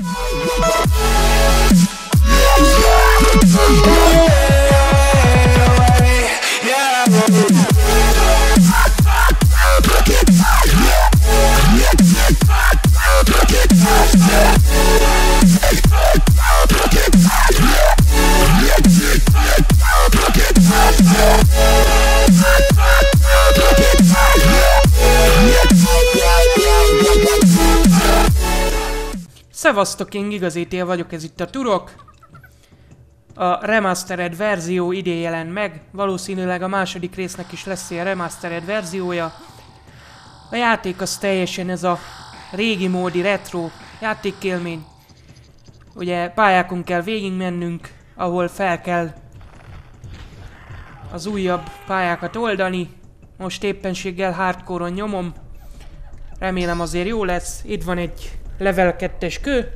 Bye. Szevasztok, én Igazétél vagyok, ez itt a Turok. A remastered verzió idén jelent meg, valószínűleg a második résznek is lesz ilyen remastered verziója. A játék az teljesen ez a régi módi retro játékélmény. Ugye pályákon kell végigmennünk, ahol fel kell az újabb pályákat oldani. Most éppenséggel hardcore nyomom. Remélem azért jó lesz. Itt van egy level 2-es kő.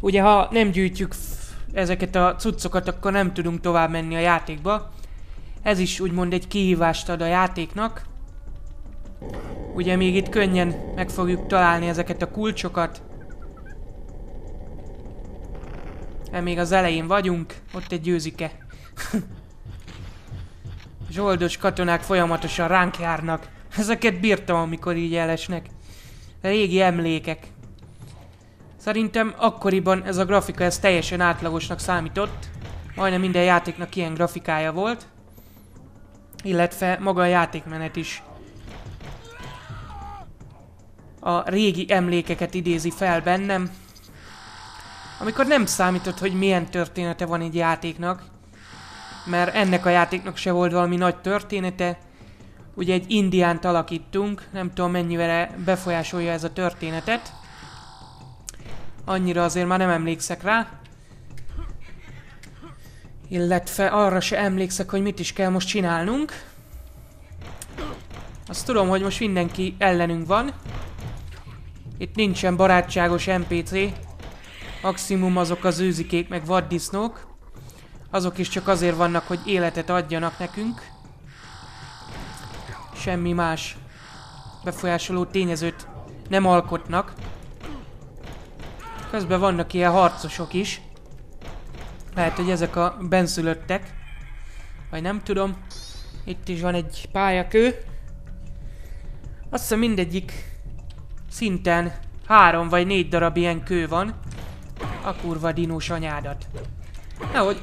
Ugye ha nem gyűjtjük ezeket a cuccokat, akkor nem tudunk tovább menni a játékba. Ez is úgymond egy kihívást ad a játéknak. Ugye még itt könnyen meg fogjuk találni ezeket a kulcsokat. De még az elején vagyunk, ott egy győzike. Zsoldos katonák folyamatosan ránk járnak. Ezeket bírtam, amikor így elesnek régi emlékek. Szerintem akkoriban ez a grafika ez teljesen átlagosnak számított. Majdnem minden játéknak ilyen grafikája volt. Illetve maga a játékmenet is. A régi emlékeket idézi fel bennem. Amikor nem számított, hogy milyen története van egy játéknak. Mert ennek a játéknak se volt valami nagy története ugye egy indiánt alakítunk, nem tudom mennyire befolyásolja ez a történetet. Annyira azért már nem emlékszek rá. Illetve arra se emlékszek, hogy mit is kell most csinálnunk. Azt tudom, hogy most mindenki ellenünk van. Itt nincsen barátságos NPC. Maximum azok az őzikék meg vaddisznók. Azok is csak azért vannak, hogy életet adjanak nekünk semmi más befolyásoló tényezőt nem alkotnak. Közben vannak ilyen harcosok is. Lehet, hogy ezek a benszülöttek. Vagy nem tudom. Itt is van egy pályakő. Azt hiszem mindegyik szinten három vagy négy darab ilyen kő van. A kurva dinós anyádat. Nehogy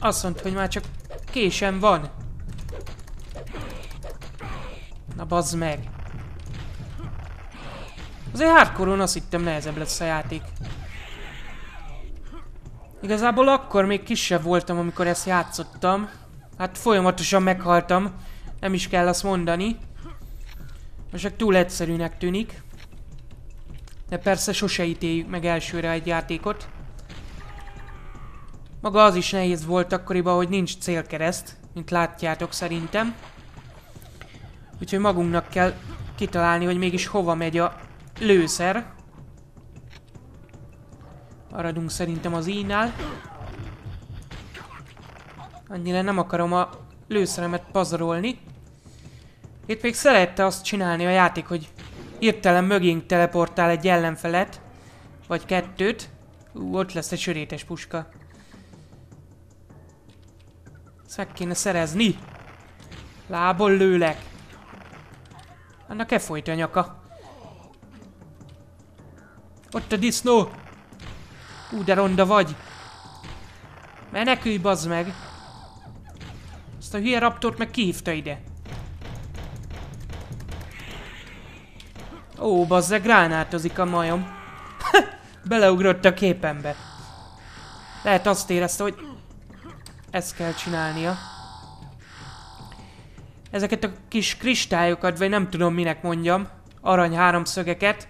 azt mondta, hogy már csak késem van. Bazd meg. Azért hardcore azt hittem nehezebb lesz a játék. Igazából akkor még kisebb voltam, amikor ezt játszottam. Hát folyamatosan meghaltam. Nem is kell azt mondani. Most csak túl egyszerűnek tűnik. De persze sose ítéljük meg elsőre egy játékot. Maga az is nehéz volt akkoriban, hogy nincs célkereszt, mint látjátok szerintem. Úgyhogy magunknak kell kitalálni, hogy mégis hova megy a lőszer. Maradunk szerintem az ínál. Annyira nem akarom a lőszeremet pazarolni. Itt még szerette azt csinálni a játék, hogy hirtelen mögénk teleportál egy ellenfelet. Vagy kettőt. Ú, ott lesz egy sörétes puska. Ezt meg kéne szerezni. Lából lőlek. Annak folyt a nyaka. Ott a disznó! Ú, de ronda vagy! Menekülj, bazd meg! Azt a hülye raptort meg kihívta ide. Ó, bazze, gránátozik a majom. Beleugrott a képembe. Lehet azt érezte, hogy ezt kell csinálnia ezeket a kis kristályokat, vagy nem tudom minek mondjam, arany háromszögeket,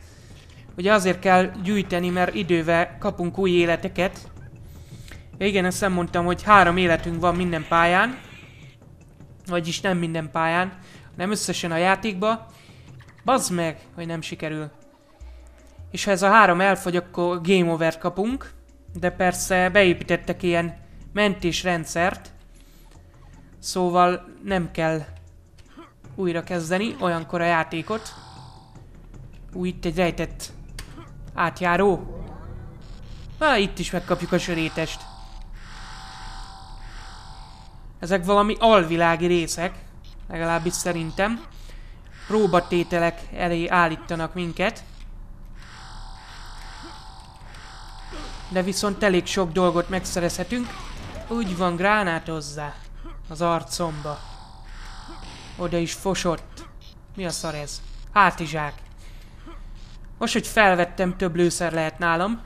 ugye azért kell gyűjteni, mert idővel kapunk új életeket. Ja, igen, ezt nem mondtam, hogy három életünk van minden pályán, vagyis nem minden pályán, nem összesen a játékba. Bazd meg, hogy nem sikerül. És ha ez a három elfogy, akkor game over kapunk. De persze beépítettek ilyen mentésrendszert. Szóval nem kell újra kezdeni olyankor a játékot. Új, itt egy rejtett Átjáró. Na, itt is megkapjuk a sörétest. Ezek valami alvilági részek, legalábbis szerintem. Próbatételek elé állítanak minket. De viszont elég sok dolgot megszerezhetünk. Úgy van, gránátozzá az arcomba. Oda is fosott. Mi a szar ez? Hátizsák. Most, hogy felvettem, több lőszer lehet nálam.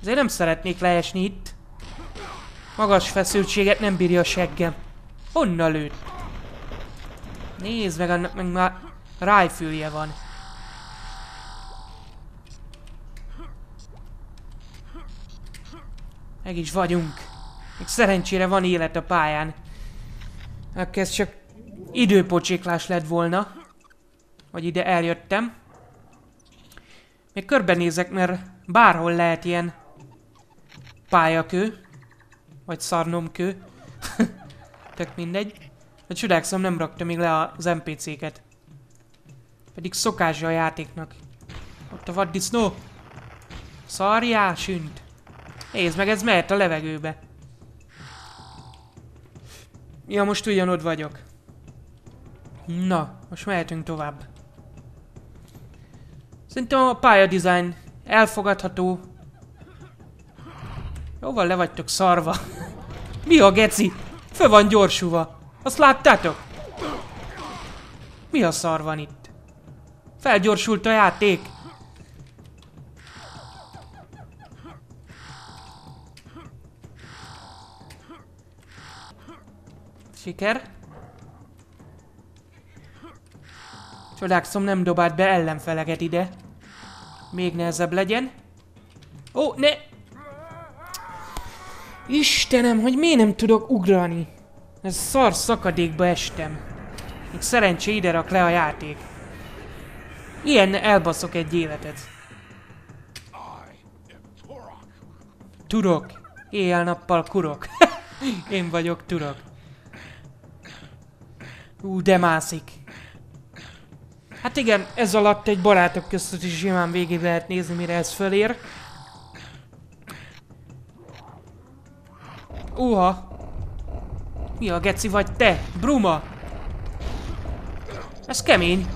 Azért nem szeretnék leesni itt. Magas feszültséget nem bírja a seggem. Honnan lőtt? Nézd meg, annak meg már rájfülje van. Meg is vagyunk. Még szerencsére van élet a pályán. Akkor ez csak időpocséklás lett volna. Hogy ide eljöttem. Még körbenézek, mert bárhol lehet ilyen pályakő. Vagy szarnomkő. Tök mindegy. De csodálkszom, nem rakta még le az NPC-ket. Pedig szokása a játéknak. Ott a vaddisznó. Szarjál, sünt. Nézd meg, ez mehet a levegőbe. Ja, most ugyanott vagyok. Na, most mehetünk tovább. Szerintem a pályadizájn elfogadható. Jóval le vagytok szarva. Mi a geci? Fő van gyorsulva. Azt láttátok? Mi a szar van itt? Felgyorsult a játék. Siker. Csodálkszom nem dobált be ellenfeleket ide. Még nehezebb legyen. Ó, ne! Istenem, hogy miért nem tudok ugrani? Ez szar szakadékba estem. Még szerencsé ide rak le a játék. Ilyen elbaszok egy életet. Turok. Éjjel-nappal kurok. Én vagyok turok. Ú, de mászik. Hát igen, ez alatt egy barátok között is simán végig lehet nézni, mire ez fölér. Uha! Mi a geci vagy te? Bruma! Ez kemény.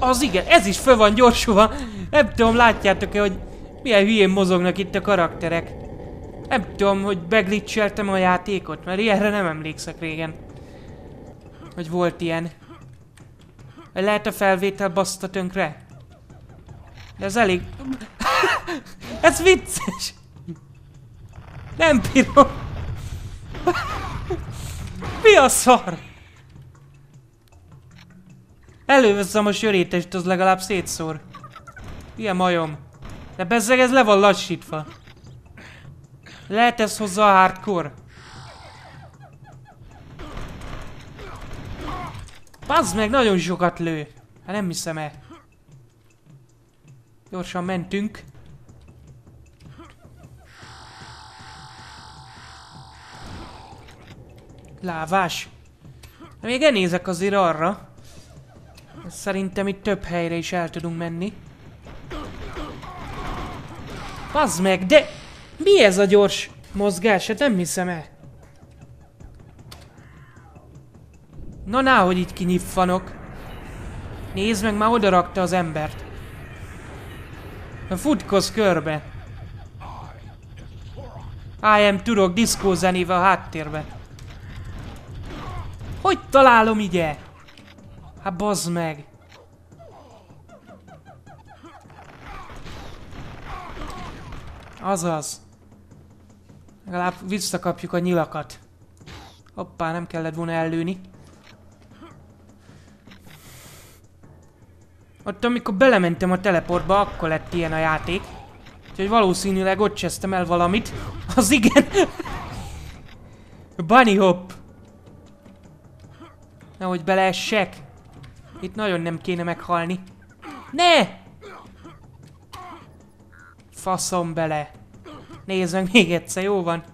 Az igen, ez is föl van gyorsulva. Nem tudom, látjátok-e, hogy milyen hülyén mozognak itt a karakterek. Nem tudom, hogy beglitcheltem a játékot, mert ilyenre nem emlékszek régen. Hogy volt ilyen. Lehet a felvétel baszta tönkre? De ez elég... ez vicces! Nem bírom! Mi a szar? Előveszem a sörítést, az legalább szétszór. Ilyen majom. De bezzeg ez le van lassítva. Lehet ez hozzá a hardcore? Pazd meg, nagyon sokat lő. Hát nem hiszem el. Gyorsan mentünk. Lávás. De még elnézek azért arra. Szerintem itt több helyre is el tudunk menni. Pazd meg, de... Mi ez a gyors mozgás? Hát nem hiszem el. Na, hogy így kinyiffanok. Nézd meg, már oda rakta az embert. Futkoz körbe. I am Turok diszkó zenével a háttérbe. Hogy találom ide? Hát bazd meg. Azaz. Legalább visszakapjuk a nyilakat. Hoppá, nem kellett volna ellőni. Ott amikor belementem a teleportba, akkor lett ilyen a játék. Úgyhogy valószínűleg ott csesztem el valamit. Az igen. Bunny hop. Nehogy beleessek. Itt nagyon nem kéne meghalni. Ne! Faszom bele. Nézd meg még egyszer, jó van.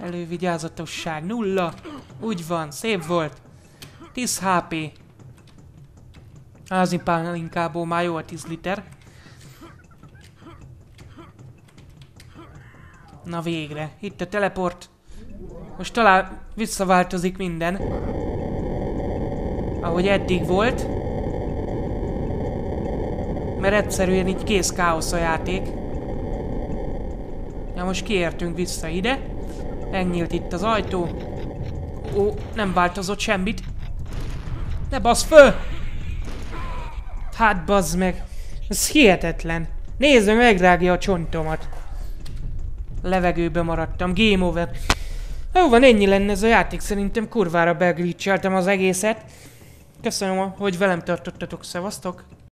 Elővigyázatosság, nulla. Úgy van, szép volt. 10 HP. Házi pálinkából már jó a 10 liter. Na végre, itt a teleport. Most talán visszaváltozik minden. Ahogy eddig volt. Mert egyszerűen így kész káosz a játék. Ja, most kiértünk vissza ide. Megnyílt itt az ajtó. Ó, nem változott semmit. Ne basz föl! Hát bazd meg. Ez hihetetlen. Nézd meg, megrágja a csontomat. Levegőbe maradtam. Game over. Jó van, ennyi lenne ez a játék. Szerintem kurvára beglitcheltem az egészet. Köszönöm, hogy velem tartottatok. Szevasztok!